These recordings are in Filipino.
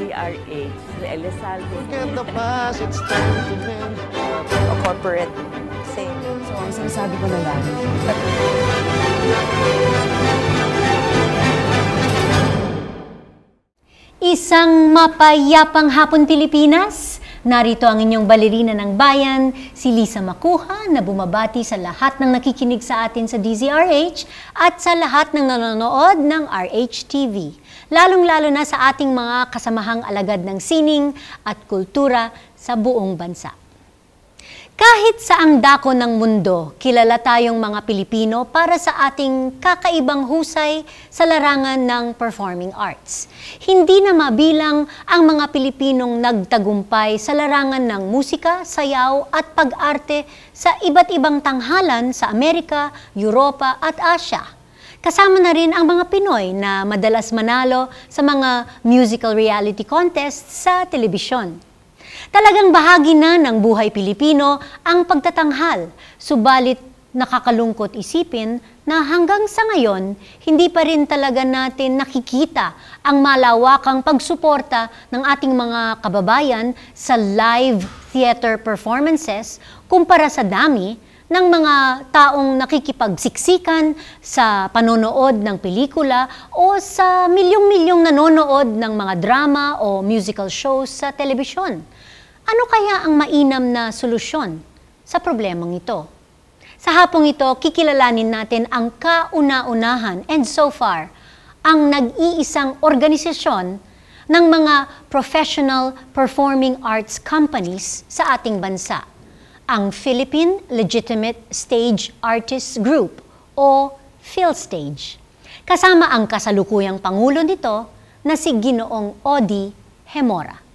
DZRH, the Elizalde. Forget the past, it's time to mend. a corporate thing. So, ang sinasabi ko na lang, Isang mapayapang hapon Pilipinas. Narito ang inyong balerina ng bayan, si Lisa Makuha, na bumabati sa lahat ng nakikinig sa atin sa DZRH at sa lahat ng nanonood ng RHTV. Lalong-lalo na sa ating mga kasamahang alagad ng sining at kultura sa buong bansa. Kahit sa ang dako ng mundo, kilala tayong mga Pilipino para sa ating kakaibang husay sa larangan ng performing arts. Hindi na mabilang ang mga Pilipinong nagtagumpay sa larangan ng musika, sayaw at pag-arte sa iba't ibang tanghalan sa Amerika, Europa at Asya. Kasama na rin ang mga Pinoy na madalas manalo sa mga musical reality contests sa telebisyon. Talagang bahagi na ng buhay Pilipino ang pagtatanghal, subalit nakakalungkot isipin na hanggang sa ngayon, hindi pa rin talaga natin nakikita ang malawakang pagsuporta ng ating mga kababayan sa live theater performances kumpara sa dami ng mga taong nakikipagsiksikan sa panonood ng pelikula o sa milyong-milyong nanonood ng mga drama o musical shows sa telebisyon. Ano kaya ang mainam na solusyon sa problemang ito? Sa hapong ito, kikilalanin natin ang kauna-unahan and so far, ang nag-iisang organisasyon ng mga professional performing arts companies sa ating bansa, ang Philippine Legitimate Stage Artists Group o PhilStage. Kasama ang kasalukuyang pangulo nito na si Ginoong Odi Hemora.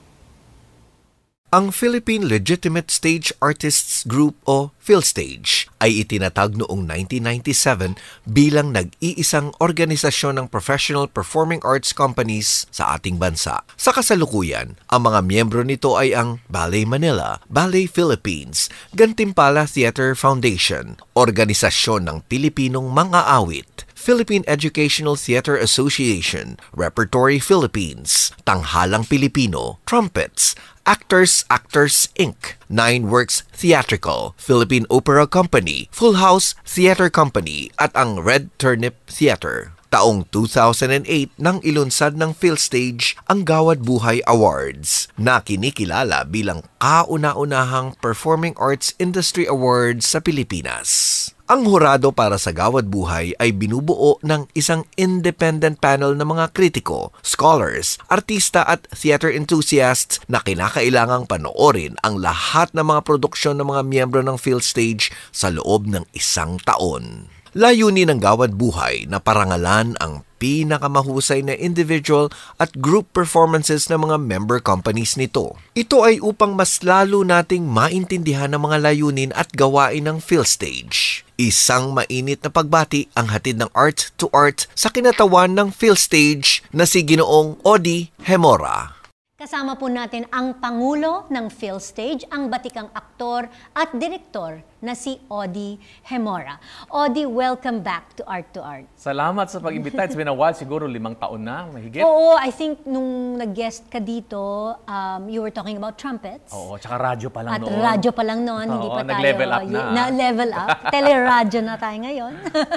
Ang Philippine Legitimate Stage Artists Group o PhilStage ay itinatag noong 1997 bilang nag-iisang organisasyon ng professional performing arts companies sa ating bansa. Sa kasalukuyan, ang mga miyembro nito ay ang Ballet Manila, Ballet Philippines, Gantimpala Theater Foundation, Organisasyon ng Pilipinong Mga Awit, Philippine Educational Theater Association, Repertory Philippines, Tanghalang Pilipino, Trumpets, Actors Actors Inc., Nine Works Theatrical, Philippine Opera Company, Full House Theater Company at ang Red Turnip Theater. Taong 2008 nang ilunsad ng PhilStage ang Gawad Buhay Awards na kinikilala bilang kauna-unahang Performing Arts Industry Awards sa Pilipinas. Ang hurado para sa Gawad Buhay ay binubuo ng isang independent panel ng mga kritiko, scholars, artista at theater enthusiasts na kinakailangang panoorin ang lahat ng mga produksyon ng mga miyembro ng PhilStage sa loob ng isang taon. Layunin ng Gawad Buhay na parangalan ang pinakamahusay na individual at group performances ng mga member companies nito. Ito ay upang mas lalo nating maintindihan ang mga layunin at gawain ng PhilStage. Isang mainit na pagbati ang hatid ng art to art sa kinatawan ng PhilStage na si Ginoong Odi Hemora. Kasama po natin ang Pangulo ng PhilStage, ang batikang aktor at direktor na si Odi Hemora. Odi, welcome back to Art to Art. Salamat sa pag-imbita. It's been a while, siguro limang taon na, mahigit. Oo, I think nung nag-guest ka dito, um, you were talking about trumpets. Oo, tsaka radyo pa lang At noon. radyo pa lang noon, hindi pa tayo... nag-level up na. Na level up. Teleradyo na tayo ngayon.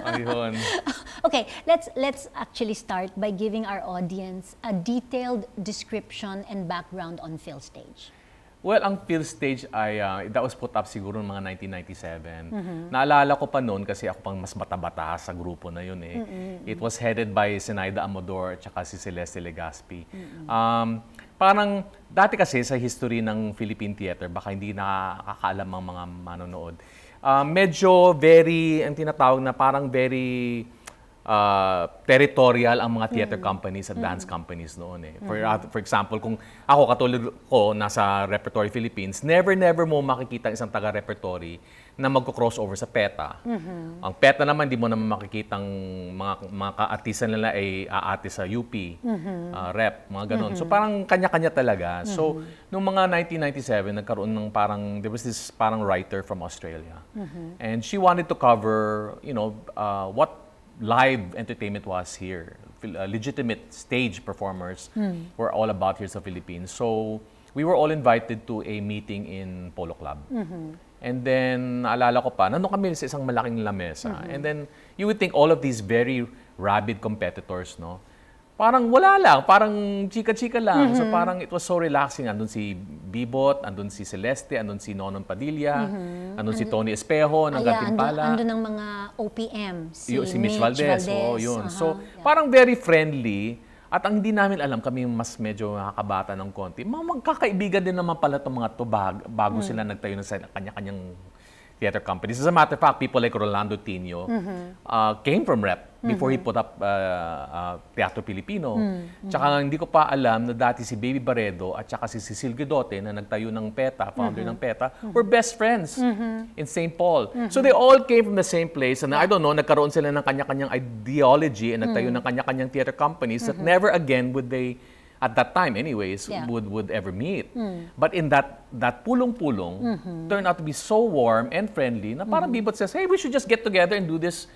Ayun. okay, let's let's actually start by giving our audience a detailed description and background on PhilStage. Well, ang Phil stage ay, uh, that was put up siguro noong mga 1997. Mm-hmm. Naalala ko pa noon kasi ako pang mas bata-bata sa grupo na yun eh. It was headed by Sinaida Amador at saka si Celeste Legaspi. Um, parang dati kasi sa history ng Philippine theater, baka hindi nakakaalam ang mga manonood. Uh, medyo very, ang tinatawag na parang very uh, territorial ang mga theater companies at dance companies noon eh. For, uh, for example, kung ako katulad ko nasa Repertory Philippines, never never mo makikita isang taga-repertory na magko-crossover sa PETA. Ang PETA naman, di mo naman makikitang mga, mga ka-artista nila ay aate sa UP, uh, rep, mga ganon. So parang kanya-kanya talaga. So, noong mga 1997, nagkaroon ng parang, there was this parang writer from Australia. And she wanted to cover, you know, uh, what live entertainment was here. uh, legitimate stage performers were all about here sa Philippines. So we were all invited to a meeting in Polo Club. And then, naalala ko pa, nandun kami sa isang malaking lamesa. And then, you would think all of these very rabid competitors, no? Parang wala lang, parang chika-chika lang. So parang it was so relaxing. Andun si Bibot, andun si Celeste, andun si Nonon Padilla, andun si Tony Espejo ng Gantimpala. ando ng mga OPM. Si, Yung, si Mitch Valdez, oh, aha, yun. So, yeah. parang very friendly. At ang hindi namin alam, kami mas medyo nakakabata ng konti, mga magkakaibigan din naman pala itong mga to bag, bago sila nagtayo ng kanya-kanyang theater companies. As a matter of fact, people like Rolando Tino uh, came from rep before he put up uh, uh, Teatro Pilipino. Tsaka hindi ko pa alam na dati si Baby Baredo at tsaka si Cecil Guidote na nagtayo ng PETA, founder ng PETA, were best friends in St. Paul. So they all came from the same place and I don't know, nagkaroon sila ng kanya-kanyang ideology and nagtayo ng kanya-kanyang theater companies that never again would they at that time anyways Yeah. would would ever meet. But in that that pulong-pulong turned out to be so warm and friendly na parang Bibot says, "Hey, we should just get together and do this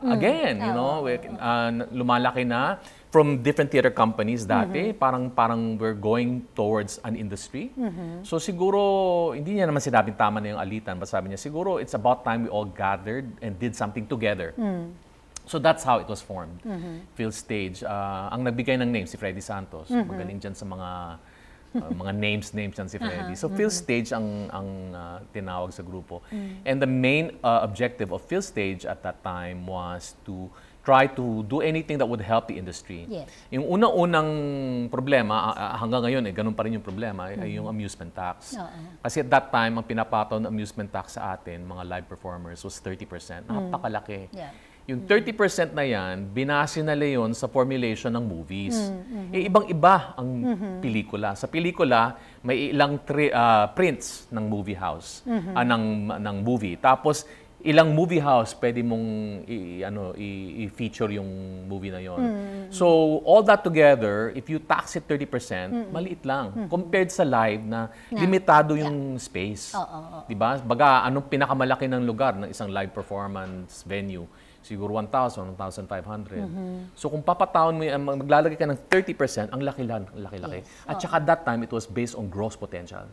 again." You know, We- uh, lumalaki na from different theater companies dati, parang parang we're going towards an industry. So siguro hindi niya naman sinabing tama na yung alitan, but sabi niya siguro it's about time we all gathered and did something together. So that's how it was formed. Phil Stage. Uh, ang nagbigay ng name, si Freddy Santos. Magaling dyan sa mga uh, mga names names yan si Freddy. So Phil Stage ang ang uh, tinawag sa grupo. And the main uh, objective of Phil Stage at that time was to try to do anything that would help the industry. Yes. Yung unang-unang problema, hanggang ngayon, eh, ganun pa rin yung problema, ay- ay yung amusement tax. Kasi at that time, ang pinapataw ng amusement tax sa atin, mga live performers, was 30%. Napakalaki. Yeah. Yung 30% na yan, binase na yun sa formulation ng movies. Eh, ibang-iba ang pelikula. Sa pelikula, may ilang tri- ah, prints ng movie house, ah, ng, ng movie. Tapos, ilang movie house pwede mong i, ano, i, i-feature yung movie na yon. So, all that together, if you tax it 30%, maliit lang. Compared sa live na limitado yung space. Di ba? Baga, anong pinakamalaki ng lugar ng isang live performance venue? Siguro 1,000, 1,500. So kung papataon mo yan, mag- maglalagay ka ng 30%, ang laki lang, ang laki-laki. At saka that time, it was based on gross potential.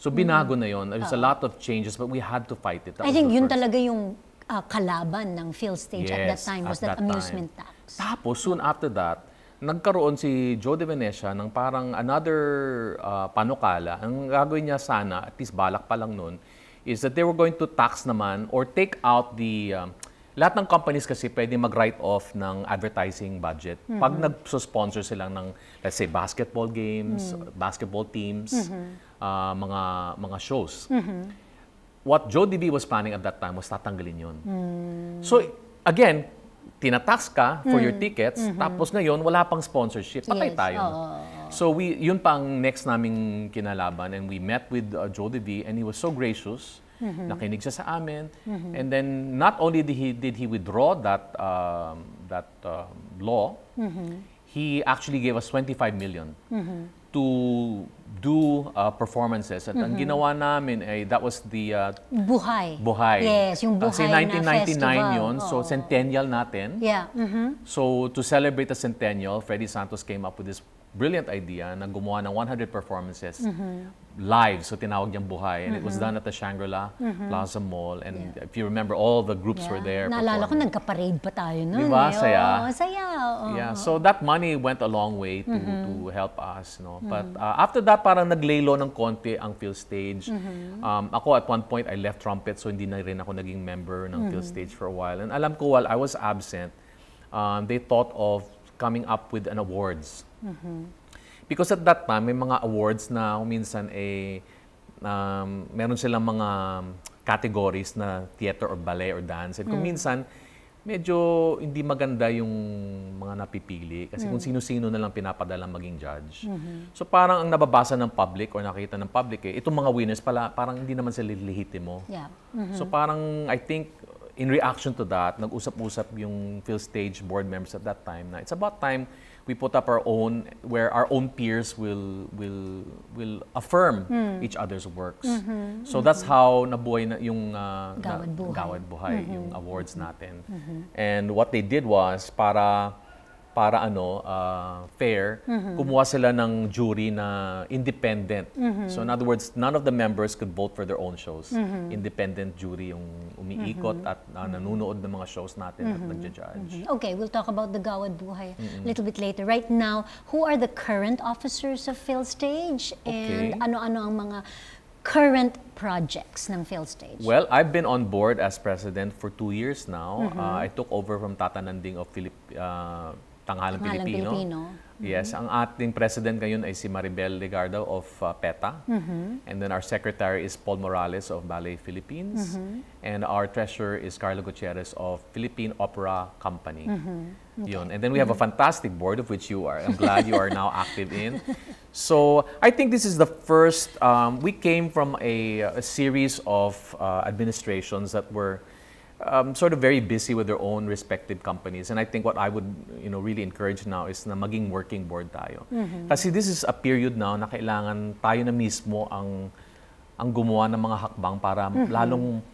So binago na yon. There's a lot of changes, but we had to fight it. That I think yun first. talaga yung ah, kalaban ng Phil Stage at that Yes, time was at that, that amusement time. tax. Tapos, soon after that, nagkaroon si Joe De Venecia ng parang another uh, panukala. Ang gagawin niya sana, at least balak pa lang nun, is that they were going to tax naman or take out the... um, lahat ng companies kasi pwede mag-write off ng advertising budget. Pag nag-sponsor sila ng, let's say, basketball games, basketball teams, uh, mga mga shows. What Joe DB was planning at that time was tatanggalin yun. So, again, tinatax ka for your tickets, tapos ngayon, wala pang sponsorship. Patay Yes, tayo. oo, So, we, yun pa ang next naming kinalaban. And we met with uh, Joe DB and he was so gracious. Nakinig siya sa amin. And then, not only did he, did he withdraw that, um, that um, law, he actually gave us 25 million to do uh, performances. At ang ginawa namin ay, that was the uh, Buhay. Buhay. Yes, yung Kasi Buhay na 1999 festival. yun, so Oo. centennial natin. Yeah. mhm. So to celebrate the centennial, Freddie Santos came up with this brilliant idea na gumawa ng 100 performances live. So tinawag niyang Buhay. And it was done at the Shangri-La Plaza Mall. And if you remember, all the groups were there. Naalala ko, nagka-parade pa tayo nun. Di ba? eh. Saya. Oo, saya. oo. Yeah, so that money went a long way to to help us, no. But uh, after that parang naglaylo ng konti ang Phil Stage. Um, ako at one point I left trumpet so hindi na rin ako naging member ng Phil Stage for a while. And alam ko while I was absent, um, they thought of coming up with an awards. Because at that time may mga awards na minsan eh um, meron silang mga categories na theater or ballet or dance. And kung minsan, medyo hindi maganda yung mga napipili kasi kung sino-sino na lang pinapadala maging judge. So parang ang nababasa ng public or nakita ng public eh, itong mga winners pala, parang hindi naman sila lihitimo. Yeah. So parang I think in reaction to that, nag-usap-usap yung Phil Stage board members at that time na it's about time we put up our own where our own peers will will will affirm each other's works. So that's how nabuhay na yung uh, Gawad Buhay. Gawad Buhay, yung awards natin. And what they did was para para ano uh, fair, Mm-hmm. kumuha sila ng jury na independent. Mm-hmm. So in other words, none of the members could vote for their own shows. Mm-hmm. Independent jury yung umiikot at uh, nanonood ng mga shows natin Mm-hmm. at nagja-judge. Okay, we'll talk about the Gawad Buhay a little bit later. Right now, who are the current officers of PhilStage? And ano-ano ang mga current projects ng PhilStage? Well, I've been on board as president for two years now. Mm-hmm. Uh, I took over from Tata Nanding of Filip, uh, Tanghalang Pilipino. Pilipino. Yes, ang ating president ngayon ay si Maribel Legardo of uh, PETA. Mm-hmm. And then our secretary is Paul Morales of Ballet Philippines. Mm-hmm. And our treasurer is Carlo Gutierrez of Philippine Opera Company. Mm-hmm. Yun. And then we have a fantastic board of which you are. I'm glad you are now active in. So I think this is the first. Um, we came from a, a series of uh, administrations that were um, sort of very busy with their own respective companies. And I think what I would you know really encourage now is na maging working board tayo. Kasi this is a period now na kailangan tayo na mismo ang ang gumawa ng mga hakbang para lalong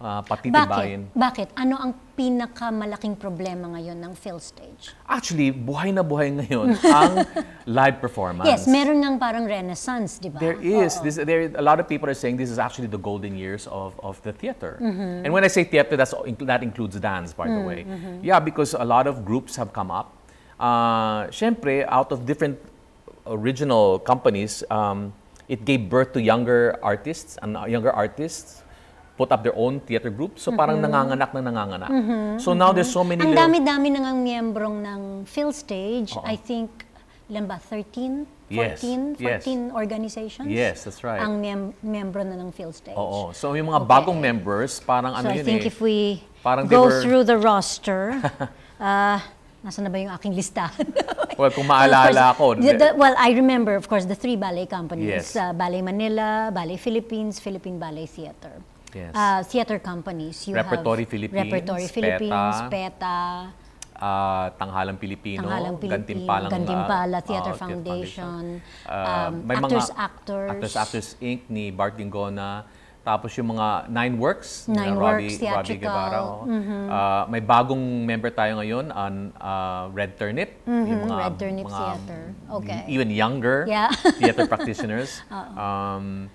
uh, patitibayin. Bakit? Bakit? Ano ang pinakamalaking problema ngayon ng PhilStage? Actually, buhay na buhay ngayon ang live performance. Yes, meron ngang parang renaissance, di ba? There is. Oo. This, there, a lot of people are saying this is actually the golden years of, of the theater. And when I say theater, that's, that includes dance, by the way. Yeah, because a lot of groups have come up. Uh, Siyempre, out of different original companies, um, it gave birth to younger artists and younger artists put up their own theater group. So parang nanganganak na nanganganak. So now there's so many Ang little- dami-dami na ngang miyembrong ng PhilStage. Oo. I think, ilan ba? 13? Yes, 14? yes. 14 organizations? Yes, that's right. Ang mem- membro na ng PhilStage. Oo. So yung mga Okay. bagong members, parang ano so I yun think eh. if we Parang go were- through the roster, uh, nasa na ba yung aking listahan? Well, kung Well, maalala course, ko, the- the- well, I remember, of course, the three ballet Yes. companies. uh, ballet Manila, Ballet Philippines, Philippine Ballet Theater. Yes. Uh, theater companies. You Repertory have Philippines, Repertory Philippines, PETA, ah, Tanghalang Pilipino, Tanghalang Pilipino, Gantimpalang, Gantimpala ah, Theater ah, Foundation, Ah, um, may Actors, mga Actors. Actors Actors Inc. ni Bart Gingona. Tapos yung mga Nine Works, ni Nine Robbie, Works, Robbie theatrical. Mm-hmm. Guevara. oh. Ah, may bagong member tayo ngayon on ah, Red Turnip. Yung mga, Mm-hmm. Red Turnip mga Theater. Okay. Even younger Yeah. theater practitioners. um,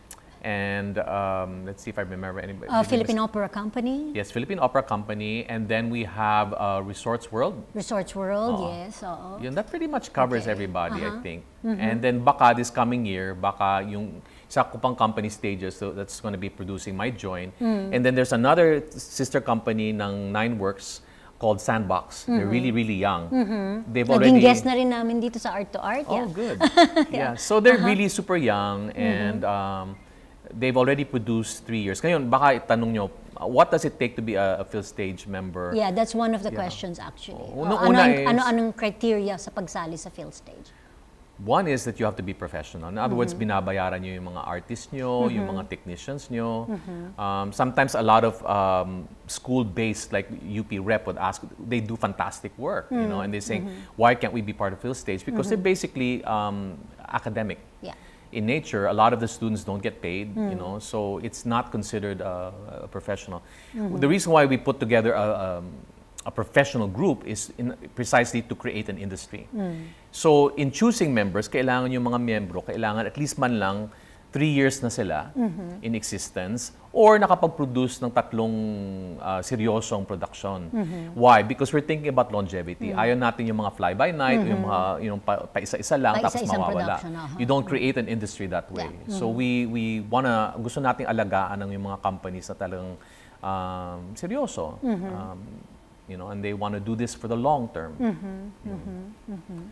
and um, let's see if I remember anybody. Uh, Philippine Opera Company, Yes, Philippine Opera Company. And then we have uh, Resorts World. Resorts World, Oo. yes. Yun, that pretty much covers Okay. everybody, I Uh-huh. think. And then baka this coming year, baka yung isa ko pang company stages so that's going to be producing my join. Mm. And then there's another sister company ng Nine Works called Sandbox. They're really, really young. They've Mm-hmm. Naging already... guest na rin namin dito sa Art to Art. Oh, yeah. Uh-huh. good. yeah. So they're really super young and um, they've already produced three years. Ngayon, baka itanong nyo, what does it take to be a, a Phil Stage member? Yeah, that's one of the questions actually. Uh, Unang-una ano, is- ano anong criteria sa pagsali sa PhilStage? One is that you have to be professional. In other words, binabayaran nyo yung mga artists nyo, yung mga technicians nyo. Um, sometimes a lot of um, school-based, like UP rep would ask, they do fantastic work, you know, and they say, why can't we be part of Phil Stage? Because they're basically um, academic. In nature, a lot of the students don't get paid, you know, so it's not considered uh, a professional. The reason why we put together a, um, a professional group is in, precisely to create an industry. So, in choosing members, kailangan yung mga membro, kailangan at least man lang three years na sila in existence or nakapag-produce ng tatlong uh, seryosong production. Why? Because we're thinking about longevity. Ayaw natin yung mga fly-by-night, yung mga yung pa, pa-isa-isa lang, tapos Pa-isa-isang mawawala. aha. You don't create an industry that way. Yeah. So we we wanna gusto nating alagaan ng yung mga companies na talagang um, seryoso. Um, you know, and they want to do this for the long term.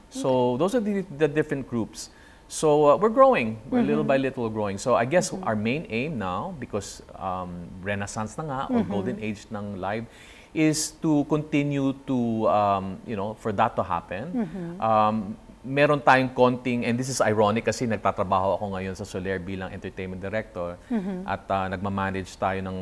So those are the, the different groups. So uh, we're growing. We're little by little growing. So I guess our main aim now, because um, renaissance na nga, or golden age ng live, is to continue to, um, you know, for that to happen. Um, meron tayong konting, and this is ironic kasi nagtatrabaho ako ngayon sa Soler bilang entertainment director. At uh, nagmamanage tayo ng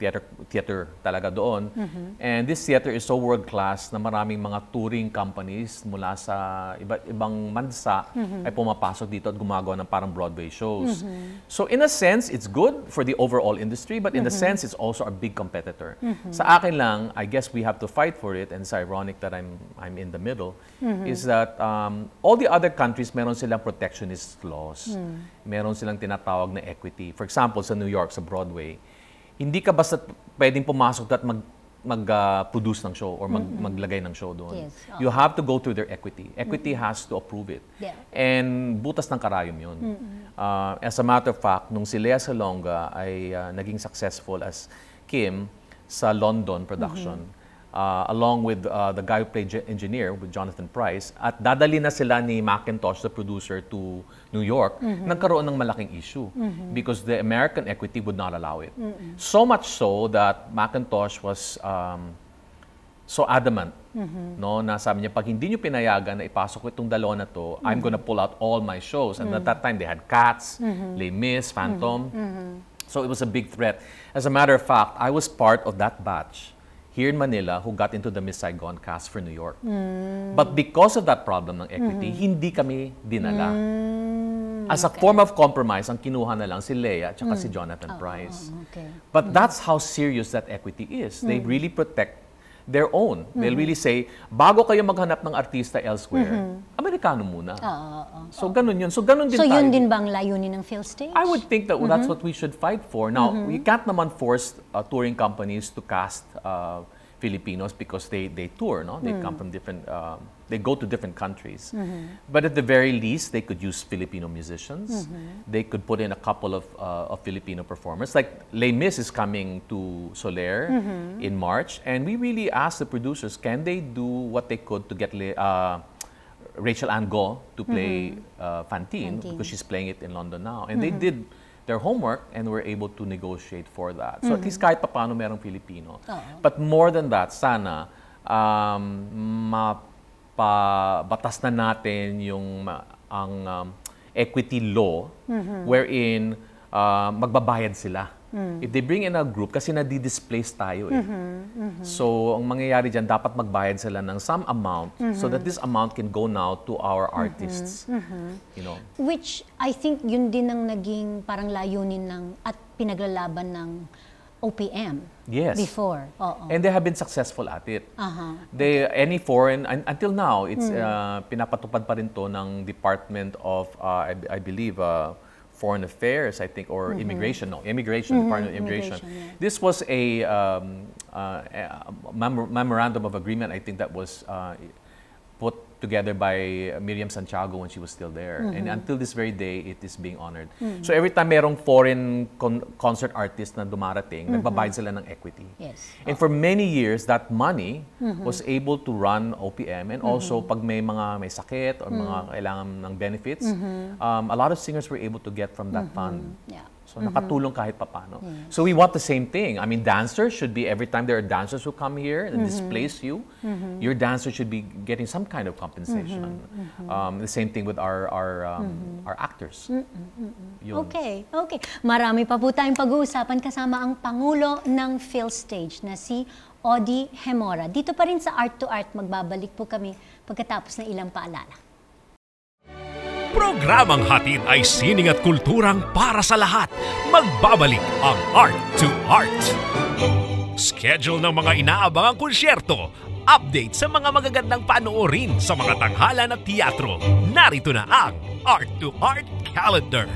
theater, theater talaga doon. And this theater is so world-class na maraming mga touring companies mula sa iba't ibang bansa ay pumapasok dito at gumagawa ng parang Broadway shows. So in a sense, it's good for the overall industry, but in a sense, it's also a big competitor. Sa akin lang, I guess we have to fight for it, and it's ironic that I'm, I'm in the middle, is that um, all the other countries, meron silang protectionist laws. Meron silang tinatawag na equity. For example, sa New York, sa Broadway, hindi ka basta pwedeng pumasok at mag mag-produce ng show or mag, maglagay ng show doon. Yes, oo. You have to go through their equity. Equity has to approve it. Yeah. And butas ng karayom yun. Uh, as a matter of fact, nung si Lea Salonga ay uh, naging successful as Kim sa London production, uh, along with uh, the guy who played engineer, with Jonathan Price, at dadali na sila ni Macintosh, the producer, to New York, nagkaroon ng malaking issue because the American equity would not allow it. So much so that Macintosh was um, so adamant no na sabi niya pag hindi niyo pinayagan na ipasok ko itong dalawa na to I'm gonna pull out all my shows. And at that time they had Cats, Les Mis, Phantom. So it was a big threat. As a matter of fact I was part of that batch here in Manila who got into the Miss Saigon cast for New York. But because of that problem ng equity hindi kami dinala. As a form of compromise ang kinuha na lang si Leia at saka si Jonathan Price. Okay. But that's how serious that equity is. They really protect their own. They'll really say, bago kayo maghanap ng artista elsewhere, Amerikano muna. So ganun yun. So ganun din So tayo. yun din bang layunin ng PhilStage? I would think that that's what we should fight for. Now, we can't naman force uh, touring companies to cast uh, Filipinos because they, they tour, no? They come from different, um, they go to different countries. But at the very least, they could use Filipino musicians. They could put in a couple of, uh, of Filipino performers. Like Les Mis is coming to Soler in March, and we really asked the producers, can they do what they could to get Le- uh, Rachel Ann Go to play uh, Fantine, Fantine. because she's playing it in London now. And they did their homework and were able to negotiate for that. So at least kahit papano merong Filipino. But more than that, sana um, mapabatas na natin yung ang um, equity law wherein uh, magbabayad sila. If they bring in a group, kasi nadi-displace tayo eh. So, ang mangyayari dyan, dapat magbayad sila ng some amount so that this amount can go now to our artists. You know? Which I think yun din ang naging parang layunin ng at pinaglalaban ng OPM Yes. before. Oo. And they have been successful at it. Aha. They any foreign un- until now it's uh, pinapatupad pa rin to ng Department of uh, I, I believe uh, Foreign Affairs I think or Immigration no Immigration Department of Immigration. Immigration, yeah. This was a, um, uh, a memor- memorandum of agreement I think that was uh, together by Miriam Santiago when she was still there. And until this very day, it is being honored. So every time merong foreign con- concert artist na dumarating, nagbabayad sila ng equity. Yes. And for many years, that money was able to run OPM and also pag may mga may sakit or mga kailangan ng benefits, um, a lot of singers were able to get from that fund. Yeah. So nakatulong kahit papano. So we want the same thing. I mean, dancers should be, every time there are dancers who come here and displace you, your dancer should be getting some kind of compensation. Um, the same thing with our our um, our actors. Yun. Okay, okay. Marami pa po tayong pag-uusapan kasama ang Pangulo ng PhilStage na si Odi Hemora. Dito pa rin sa Art to Art, magbabalik po kami pagkatapos ng ilang paalala. Programang hatid ay sining at kulturang para sa lahat. Magbabalik ang Art to Art. Schedule ng mga inaabangang konsyerto. Update sa mga magagandang panoorin sa mga tanghalan at teatro. Narito na ang Art to Art Calendar.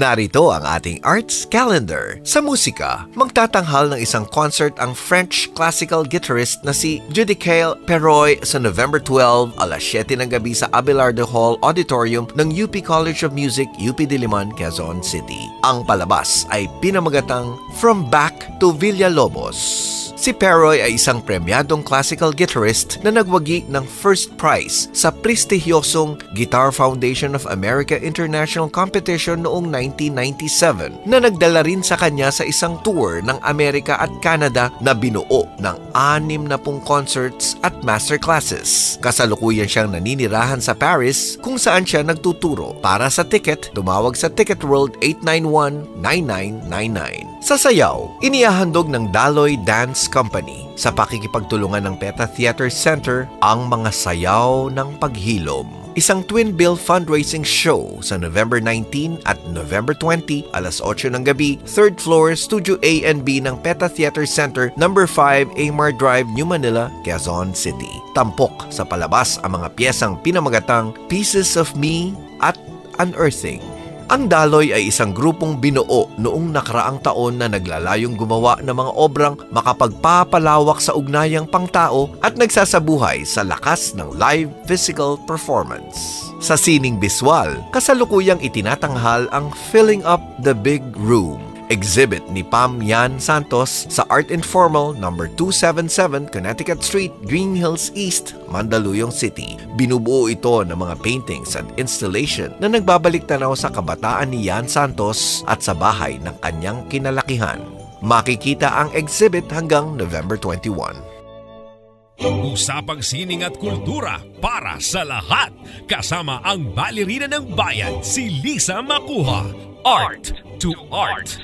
Narito ang ating arts calendar. Sa musika, magtatanghal ng isang concert ang French classical guitarist na si Judicael Peroy sa November 12 alas 7 ng gabi sa Abelardo Hall Auditorium ng UP College of Music, UP Diliman, Quezon City. Ang palabas ay pinamagatang From Back to Villalobos. Si Peroy ay isang premyadong classical guitarist na nagwagi ng first prize sa prestigyosong Guitar Foundation of America International Competition noong 1997 na nagdala rin sa kanya sa isang tour ng Amerika at Canada na binuo ng anim na pong concerts at masterclasses. Kasalukuyan siyang naninirahan sa Paris kung saan siya nagtuturo. Para sa ticket, tumawag sa Ticket World 891-9999. Sa sayaw, inihahandog ng Daloy Dance Company sa pakikipagtulungan ng PETA Theater Center ang mga sayaw ng paghilom. Isang twin bill fundraising show sa November 19 at November 20, alas 8 ng gabi, 3rd floor, Studio A and B ng PETA Theater Center, number 5, Amar Drive, New Manila, Quezon City. Tampok sa palabas ang mga piyesang pinamagatang Pieces of Me at Unearthing. Ang Daloy ay isang grupong binuo noong nakaraang taon na naglalayong gumawa ng mga obrang makapagpapalawak sa ugnayang pangtao at nagsasabuhay sa lakas ng live physical performance. Sa sining biswal, kasalukuyang itinatanghal ang Filling Up the Big Room exhibit ni Pam Yan Santos sa Art Informal No. 277 Connecticut Street, Green Hills East, Mandaluyong City. Binubuo ito ng mga paintings at installation na nagbabalik tanaw sa kabataan ni Yan Santos at sa bahay ng kanyang kinalakihan. Makikita ang exhibit hanggang November 21. Usapang sining at kultura para sa lahat. Kasama ang balerina ng bayan, si Lisa Makuha. Art to Art.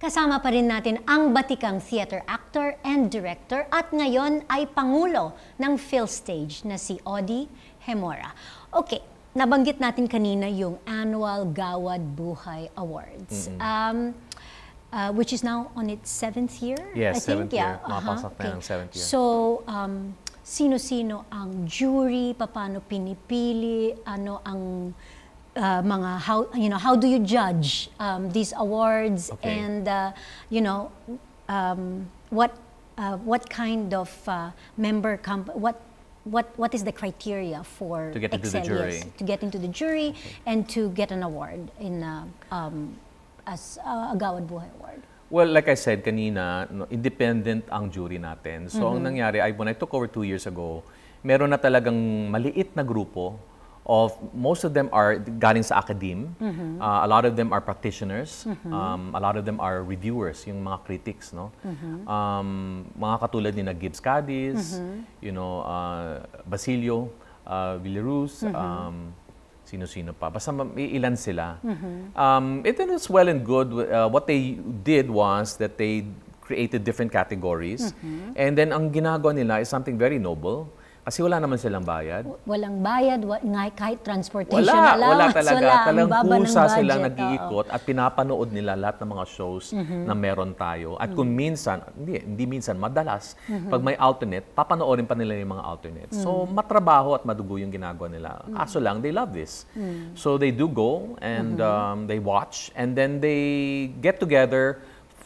Kasama pa rin natin ang batikang theater actor and director at ngayon ay pangulo ng PhilStage na si Odi Hemora. Okay, nabanggit natin kanina yung annual Gawad Buhay Awards. Um, uh, which is now on its seventh year, Yes, I think. seventh year. Yeah, Mapasok na ng seventh year. So, um, sino-sino ang jury, paano pinipili, ano ang uh, mga how you know how do you judge um, these awards Okay. and uh, you know um, what uh, what kind of uh, member comp- what what what is the criteria for To get into the excel- jury. yes, to get into the jury and to get an award in uh, um, as uh, a Gawad Buhay Award. Well, like I said kanina, no, independent ang jury natin. So, ang nangyari ay when I took over two years ago, meron na talagang maliit na grupo of, most of them are galing sa academe. Uh, a lot of them are practitioners. Um, a lot of them are reviewers, yung mga critics, no? Um, mga katulad ni na Gibbs Cadiz, you know, uh, Basilio, uh, Villaruz, um, sino-sino pa. Basta ilan sila. Um, it was well and good. Uh, what they did was that they created different categories. And then ang ginagawa nila is something very noble. Kasi wala naman silang bayad. Walang bayad, wa, kahit transportation Wala, wala allowance, talaga. wala. Ang Talagang kusa budget, oo. nag-iikot at pinapanood nila lahat ng mga shows na meron tayo. At kung minsan, hindi, hindi minsan, madalas, pag may alternate, papanoorin pa nila yung mga alternates. So, matrabaho at madugo yung ginagawa nila. Kaso lang, they love this. So, they do go and um, they watch and then they get together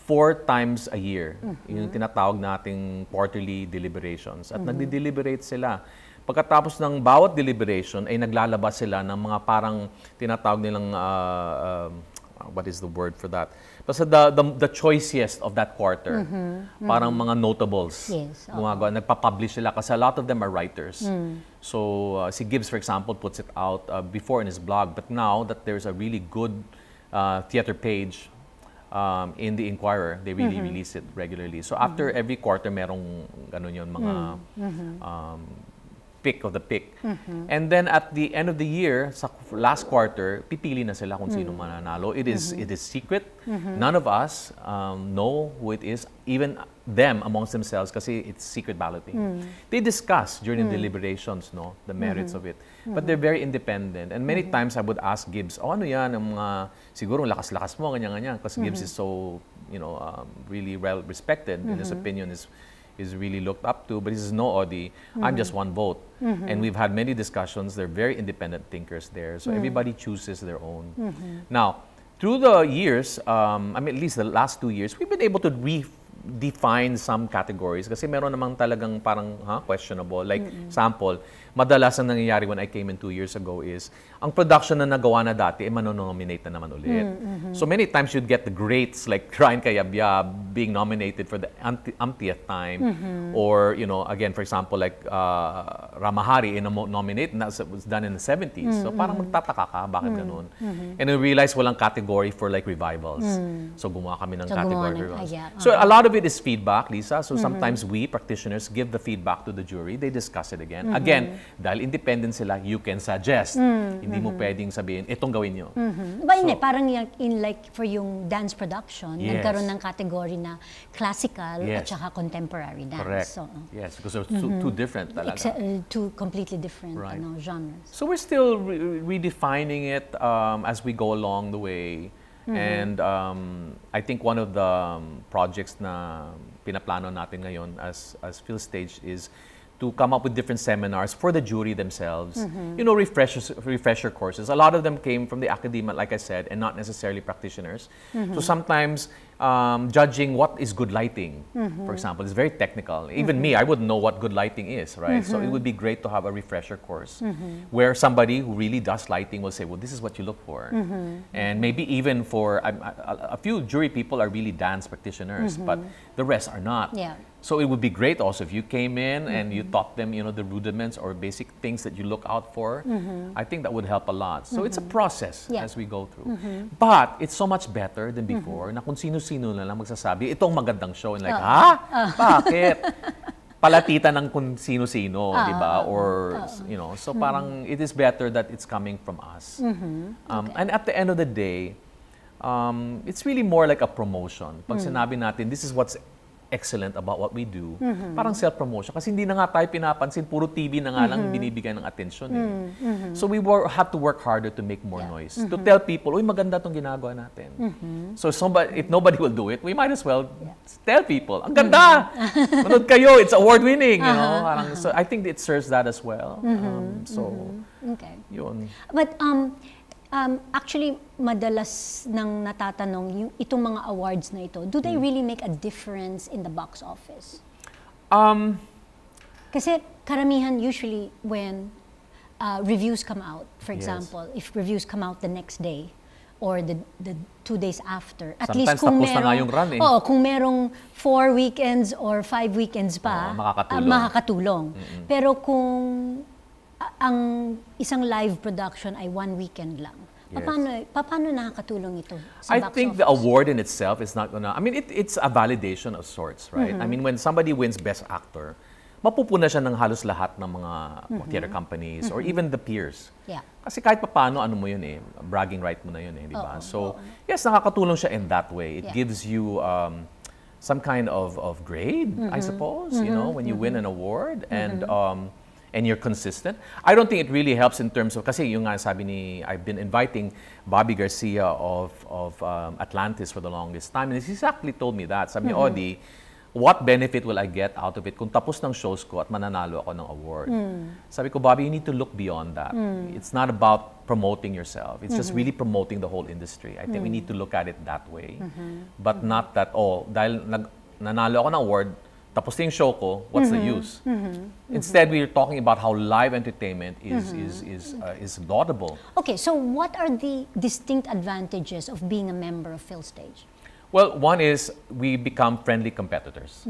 four times a year. Yung tinatawag nating quarterly deliberations. At nagdi-deliberate sila. Pagkatapos ng bawat deliberation, ay naglalabas sila ng mga parang tinatawag nilang, uh, um, what is the word for that? Basta the, the, the choicest of that quarter. Parang mga notables. Yes. Gumagawa, nagpa-publish sila kasi a lot of them are writers. So, uh, si Gibbs, for example, puts it out uh, before in his blog. But now that there's a really good uh, theater page um, in the Inquirer, they really release it regularly. So, after every quarter, merong ganun yun, mga um, pick of the pick. And then at the end of the year, sa last quarter, pipili na sila kung sino mananalo. It is it is secret. None of us um, know who it is, even them amongst themselves kasi it's secret balloting. They discuss during the deliberations, no, the merits of it. But they're very independent. And many times I would ask Gibbs, oh ano yan, ang mga, siguro ang lakas-lakas mo, ganyan-ganyan. Kasi Gibbs is so, you know, um, really well respected and his opinion is is really looked up to, but he says, no, Audie, I'm just one vote. Mm-hmm. And we've had many discussions. They're very independent thinkers there. So mm-hmm. everybody chooses their own. Mm-hmm. Now, through the years, um, I mean, at least the last two years, we've been able to redefine some categories kasi meron namang talagang parang huh, questionable. Like, sample, madalas ang nangyayari when I came in two years ago is, ang production na nagawa na dati, eh, manonominate na naman ulit. So many times you'd get the greats like Ryan Cayabyab being nominated for the umptieth time. Or, you know, again, for example, like uh, Ramahari, in nominate, that was done in the 70s. So parang magtataka ka, bakit ganun? And we realized walang category for like revivals. So gumawa kami ng So, category revivals. ah, yeah. So a lot of it is feedback, Lisa. So sometimes we, practitioners, give the feedback to the jury. They discuss it again. Again, dahil independent sila, you can suggest. Hindi mo pwedeng sabihin, itong gawin nyo. Ba, hindi, parang yung, in like for yung dance production, Yes. nagkaroon ng category na classical at Yes. saka contemporary dance. Correct. So, uh, yes, because they're two, two different talaga. exa- uh, two completely different Right. ano, genres. So we're still re- redefining it um, as we go along the way. And um, I think one of the um, projects na pinaplano natin ngayon as, as Phil Stage is to come up with different seminars for the jury themselves. Mm-hmm. You know, refreshers, refresher courses. A lot of them came from the academia, like I said, and not necessarily practitioners. Mm-hmm. So sometimes um, judging what is good lighting, mm-hmm. for example, is very technical. Even me, I wouldn't know what good lighting is, right? So it would be great to have a refresher course where somebody who really does lighting will say, well, this is what you look for. And maybe even for um, a, a few jury people are really dance practitioners, but the rest are not. Yeah. So it would be great also if you came in and you taught them, you know, the rudiments or basic things that you look out for. I think that would help a lot. So it's a process Yeah. as we go through. But it's so much better than before na kung sino-sino na lang magsasabi, itong magandang show. And like, ha? Bakit? Palatita ng kung sino-sino, di ba? Or, you know, so parang it is better that it's coming from us. Um, And at the end of the day, um, it's really more like a promotion. Pag sinabi natin, this is what's excellent about what we do, parang self-promotion. Kasi hindi na nga tayo pinapansin, puro TV na nga lang binibigyan ng atensyon. Eh. So we wor- have to work harder to make more noise. To tell people, uy, maganda tong ginagawa natin. So somebody, if nobody will do it, we might as well tell people, ang ganda! Manood kayo, it's award-winning. You know? Parang, so I think it serves that as well. Um, so, Okay. yun. But um, um, actually, madalas nang natatanong, yung, itong mga awards na ito, do they really make a difference in the box office? Um, Kasi karamihan usually when uh, reviews come out, for Yes. example, if reviews come out the next day or the, the two days after, at Sometimes least kung tapos na nga merong, yung run eh. Oo, kung merong four weekends or five weekends pa, Oo, makakatulong. ah, makakatulong. Pero kung ang isang live production ay one weekend lang, Yes. paano, paano nakakatulong ito sa I box think office? the award in itself is not gonna. I mean, it, it's a validation of sorts, right? I mean, when somebody wins Best Actor, mapupuna siya ng halos lahat ng mga theater companies or even the peers. Yeah. Kasi kahit papaano, ano mo yun eh, bragging right mo na yun eh, di ba? So, yes, nakakatulong siya in that way. It Yeah. gives you um, some kind of, of grade, I suppose, you know, when you win an award and um, and you're consistent. I don't think it really helps in terms of, kasi yung nga sabi ni, I've been inviting Bobby Garcia of, of um, Atlantis for the longest time, and he exactly told me that. Sabi ni Odi, what benefit will I get out of it kung tapos ng shows ko at mananalo ako ng award? Sabi ko, Bobby, you need to look beyond that. It's not about promoting yourself. It's just really promoting the whole industry. I think we need to look at it that way. But not that, oh, dahil nag, nanalo ako ng award, tapos na yung show ko, what's the use? Instead, we're talking about how live entertainment is, is, is, uh, is laudable. Okay, so what are the distinct advantages of being a member of PhilStage? Well, one is we become friendly competitors.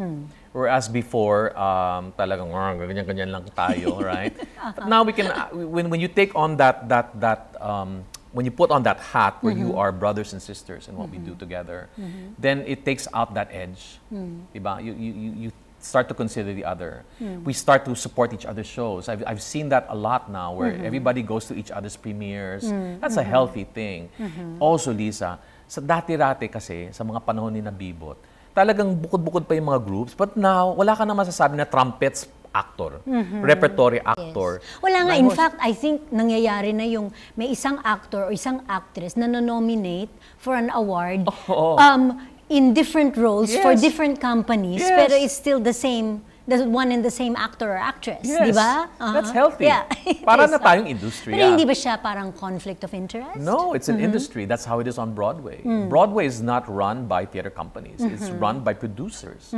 Whereas before, um, talagang "Wah, ganyan-ganyan lang tayo, right? But now we can, uh, when, when you take on that, that, that um, when you put on that hat where you mm-hmm. are brothers and sisters and what we do mm-hmm. together, mm-hmm. then it takes out that edge. Mm. Diba? You, you, you, start to consider the other. Mm. We start to support each other's shows. I've, I've seen that a lot now where everybody goes to each other's premieres. Mm. That's a healthy thing. Also, Lisa, sa dati-rati kasi, sa mga panahon ni Nabibot, talagang bukod-bukod pa yung mga groups. But now, wala ka na masasabi na trumpets actor, repertory actor. Wala nga, in fact, I think nangyayari na yung may isang actor o isang actress na nominate for an award Oo. um, in different roles for Yes. different companies, Yes. pero it's still the same the one and the same actor or actress, Yes, di ba? that's Uh-huh. healthy. Yeah, Para na tayong industry, Pero hindi ba siya parang conflict of interest? No, it's Mm-hmm. an industry. That's how it is on Broadway. Mm. Broadway is not run by theater companies. It's Mm-hmm. run by producers.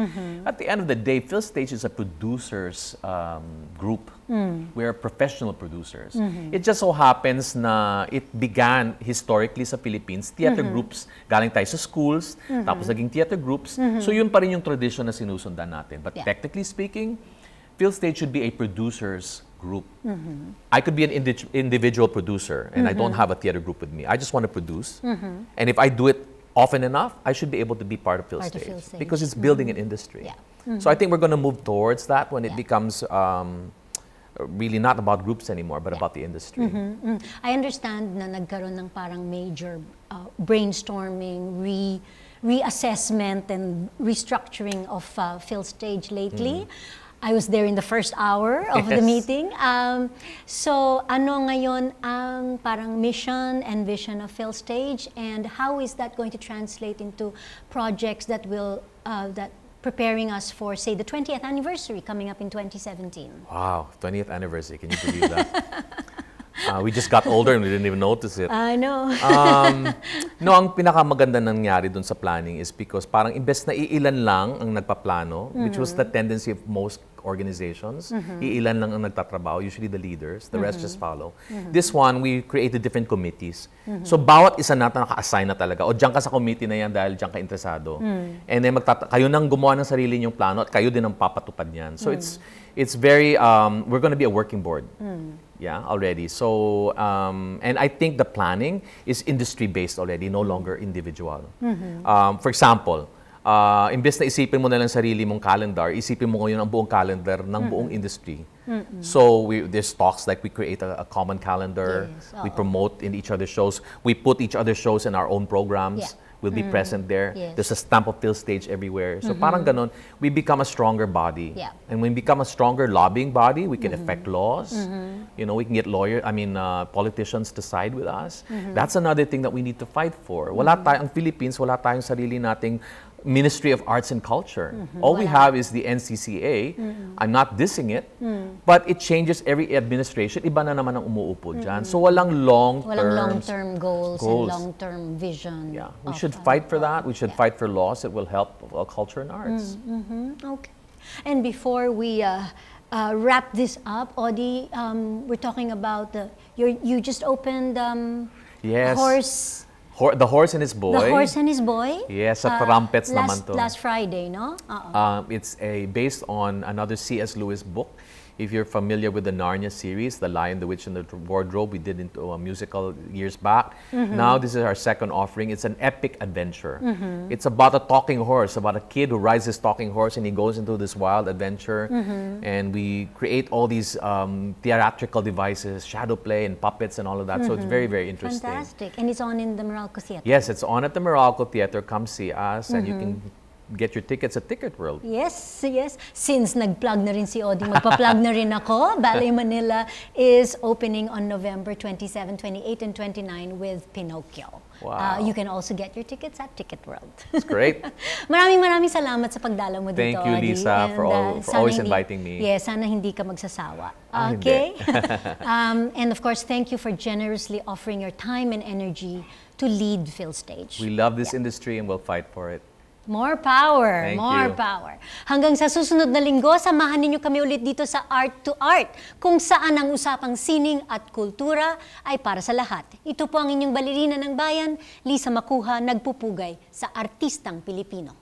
At the end of the day, Phil Stage is a producers um, group. Mm. We're professional producers. Mm-hmm. It just so happens na it began historically sa Philippines, theater Mm-hmm. groups. Galing tayo sa schools, tapos naging theater groups. So yun pa rin yung tradition na sinusundan natin. But Yeah. technically speaking, Phil Stage should be a producers group. Mm-hmm. I could be an indi- individual producer and I don't have a theater group with me. I just want to produce. And if I do it often enough, I should be able to be part of field, Part of Stage, Stage. because it's building an industry. Yeah. So I think we're going to move towards that when it becomes um, really not about groups anymore, but about the industry. Mm. I understand na nagkaroon ng parang major uh, brainstorming, re reassessment and restructuring of uh, Phil Stage lately. I was there in the first hour of the meeting. Um, so, ano ngayon ang parang mission and vision of Phil Stage, and how is that going to translate into projects that will uh, that preparing us for, say, the 20th anniversary coming up in 2017? Wow, 20th anniversary. Can you believe that? uh, we just got older and we didn't even notice it. I know. um, no, ang pinakamaganda nangyari dun sa planning is because parang imbes na iilan lang ang nagpaplano, which was the tendency of most organizations, iilan lang ang nagtatrabaho, usually the leaders, the rest just follow. This one, we created different committees. So, bawat isa natin naka-assign na talaga. O diyan ka sa committee na yan dahil diyan ka interesado. And then, magtata- kayo nang gumawa ng sarili niyong plano at kayo din ang papatupad niyan. So, it's it's very, um, we're going to be a working board. Yeah, already. So, um, and I think the planning is industry-based already, no longer individual. Um, for example, uh, imbes na isipin mo na lang sarili mong calendar, isipin mo ngayon ang buong calendar ng buong industry. So, we, there's talks like we create a, a common calendar, Yes, we oo. promote in each other's shows, we put each other's shows in our own programs. Yeah. We'll be present there. Yes. There's a stamp of Phil Stage everywhere. So parang ganon, we become a stronger body. Yeah. And when we become a stronger lobbying body, we can affect laws. You know, we can get lawyer, I mean, uh, politicians to side with us. That's another thing that we need to fight for. Wala tayong, ang Philippines, wala tayong sarili nating Ministry of Arts and Culture. All we have is the NCCA. I'm not dissing it, but it changes every administration. Iba na naman ang umuupo dyan. So walang long-term... Walang long-term goals, goals. and long-term vision. Yeah, we should fight for that. We should yeah. fight for laws that will help uh, culture and arts. Okay. And before we uh, uh, wrap this up, Audie, um, we're talking about the, you you just opened um, Yes. horse, Hor- the horse and his boy. the horse and his boy. Yes, sa Uh, trumpets last, naman to. Last Friday, no? Oo. Um, it's a based on another C.S. Lewis book. If you're familiar with the Narnia series, The Lion, the Witch, and the Wardrobe, we did into a musical years back. Mm-hmm. Now this is our second offering. It's an epic adventure. It's about a talking horse, about a kid who rides his talking horse and he goes into this wild adventure. Mm-hmm. And we create all these um, theatrical devices, shadow play and puppets and all of that. So it's very, very interesting. Mm-hmm. Fantastic. And it's on in the Meralco Theater. Yes, it's on at the Meralco Theater. Come see us, and you Mm-hmm. can get your tickets at Ticket World. Yes, yes. Since nag-plug na rin si Odi, magpa-plug na rin ako. Ballet Manila is opening on November 27, 28, and 29 with Pinocchio. Wow. Uh, you can also get your tickets at Ticket World. It's great. maraming maraming salamat sa pagdala mo Thank dito, you, Odi. Lisa, for And, al- uh, for sana always hindi- inviting me. Yes, sana hindi ka magsasawa. Ah. Okay? um, and of course, thank you for generously offering your time and energy to lead Phil Stage. we love this industry and we'll fight for it. More power, Thank more you. power. Hanggang sa susunod na linggo, samahan ninyo kami ulit dito sa Art to Art, kung saan ang usapang sining at kultura ay para sa lahat. Ito po ang inyong balerina ng bayan, Lisa Makuha, nagpupugay sa artistang Pilipino.